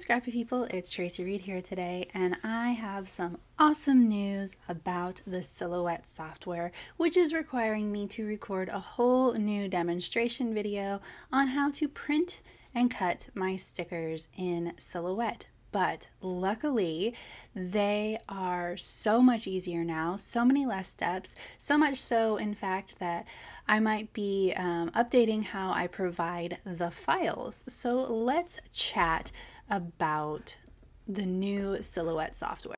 Scrappy People, it's Traci Reed here today, and I have some awesome news about the Silhouette software, which is requiring me to record a whole new demonstration video on how to print and cut my stickers in Silhouette but luckily they are so much easier now, so many less steps, so much so, in fact, that I might be um, updating how I provide the files. So let's chat about the new Silhouette software.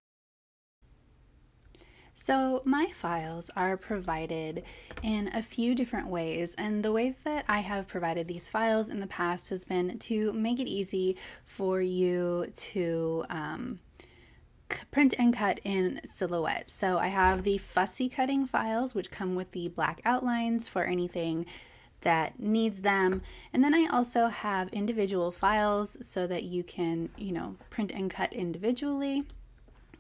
So my files are provided in a few different ways and the way that I have provided these files in the past has been to make it easy for you to um, print and cut in Silhouette. So I have the fussy cutting files which come with the black outlines for anything that needs them. And then I also have individual files so that you can, you know, print and cut individually.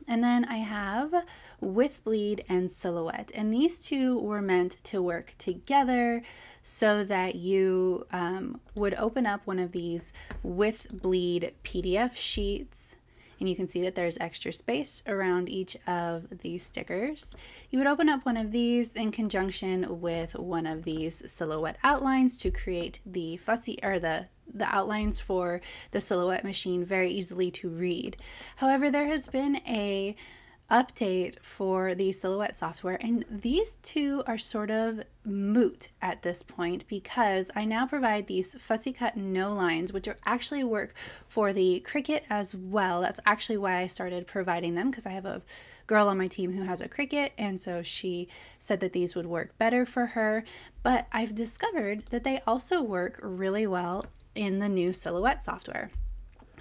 And then I have with bleed and silhouette. And these two were meant to work together so that you um, would open up one of these with bleed PDF sheets and you can see that there's extra space around each of these stickers. You would open up one of these in conjunction with one of these silhouette outlines to create the fussy or the the outlines for the silhouette machine very easily to read. However, there has been a update for the Silhouette software, and these two are sort of moot at this point because I now provide these fussy cut no lines, which are actually work for the Cricut as well. That's actually why I started providing them because I have a girl on my team who has a Cricut, and so she said that these would work better for her. But I've discovered that they also work really well in the new Silhouette software.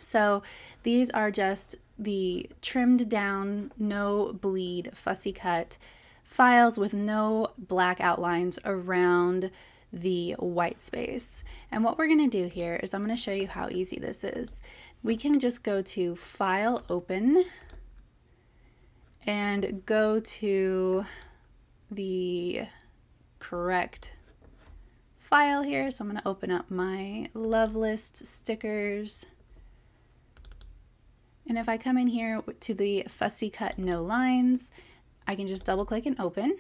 So these are just the trimmed down, no bleed, fussy cut files with no black outlines around the white space. And what we're going to do here is I'm going to show you how easy this is. We can just go to File Open and go to the correct file here. So I'm going to open up my Love List stickers. And if I come in here to the fussy cut no lines, I can just double click and open.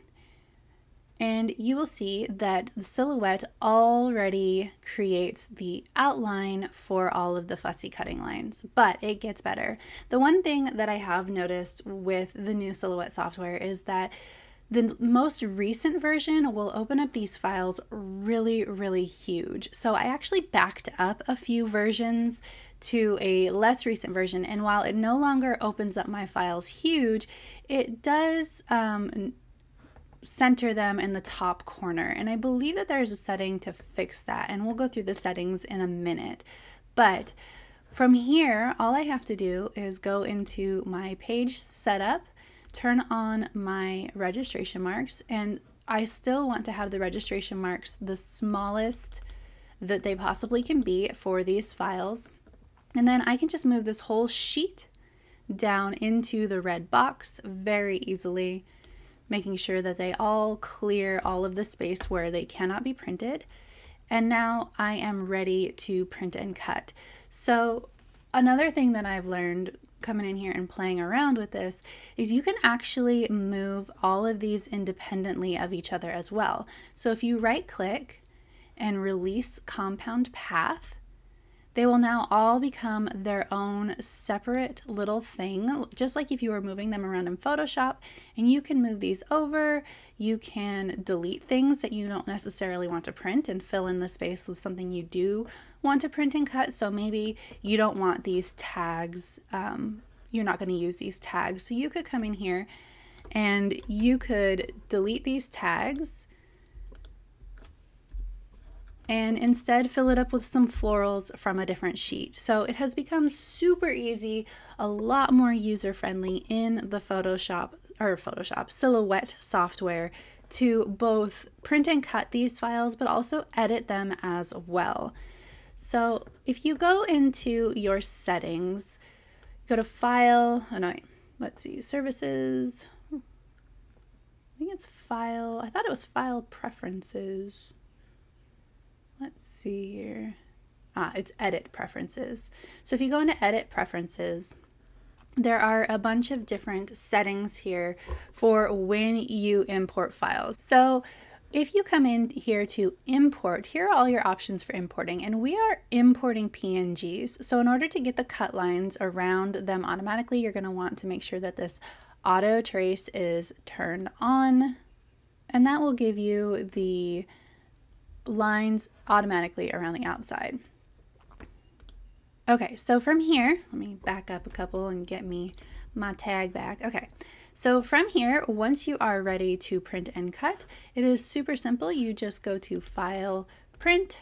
And you will see that the silhouette already creates the outline for all of the fussy cutting lines, but it gets better. The one thing that I have noticed with the new silhouette software is that the most recent version will open up these files really, really huge. So I actually backed up a few versions to a less recent version. And while it no longer opens up my files huge, it does um, center them in the top corner. And I believe that there's a setting to fix that. And we'll go through the settings in a minute. But from here, all I have to do is go into my page setup turn on my registration marks and I still want to have the registration marks the smallest that they possibly can be for these files. And then I can just move this whole sheet down into the red box very easily, making sure that they all clear all of the space where they cannot be printed. And now I am ready to print and cut. So another thing that I've learned coming in here and playing around with this is you can actually move all of these independently of each other as well. So if you right click and release compound path, they will now all become their own separate little thing, just like if you were moving them around in Photoshop. And you can move these over, you can delete things that you don't necessarily want to print and fill in the space with something you do want to print and cut. So maybe you don't want these tags, um, you're not going to use these tags. So you could come in here and you could delete these tags and instead fill it up with some florals from a different sheet. So it has become super easy, a lot more user friendly in the Photoshop or Photoshop Silhouette software to both print and cut these files, but also edit them as well. So if you go into your settings, go to File, oh no, let's see, Services, I think it's File, I thought it was File Preferences. Let's see here. uh, it's edit preferences. So if you go into edit preferences, there are a bunch of different settings here for when you import files. So if you come in here to import, here are all your options for importing, and we are importing PNGs. So in order to get the cut lines around them automatically, you're gonna want to make sure that this auto trace is turned on, and that will give you the lines automatically around the outside. Okay, so from here, let me back up a couple and get me my tag back. Okay, so from here, once you are ready to print and cut, it is super simple. You just go to File, Print,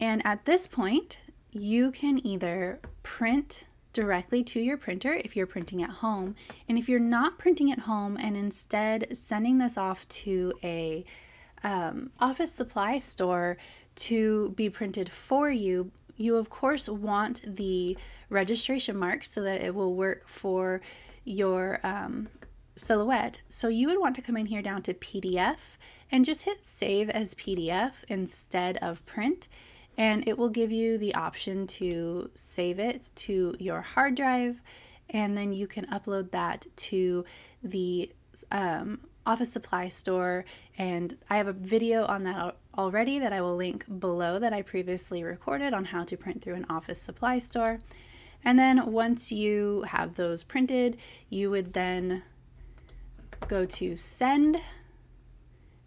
and at this point, you can either print directly to your printer if you're printing at home. And if you're not printing at home and instead sending this off to a um, office supply store to be printed for you, you of course want the registration mark so that it will work for your um, silhouette. So you would want to come in here down to PDF and just hit save as PDF instead of print and it will give you the option to save it to your hard drive and then you can upload that to the um, office supply store and I have a video on that already that I will link below that I previously recorded on how to print through an office supply store. And then once you have those printed, you would then go to send,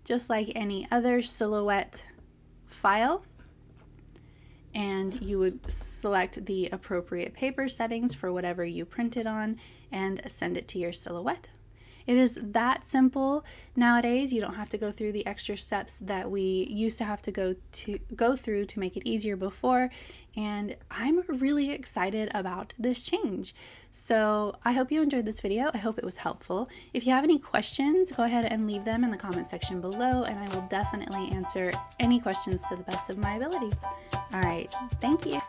just like any other silhouette file. And you would select the appropriate paper settings for whatever you printed on and send it to your silhouette. It is that simple nowadays. You don't have to go through the extra steps that we used to have to go to go through to make it easier before. And I'm really excited about this change. So I hope you enjoyed this video. I hope it was helpful. If you have any questions, go ahead and leave them in the comment section below and I will definitely answer any questions to the best of my ability. All right, thank you.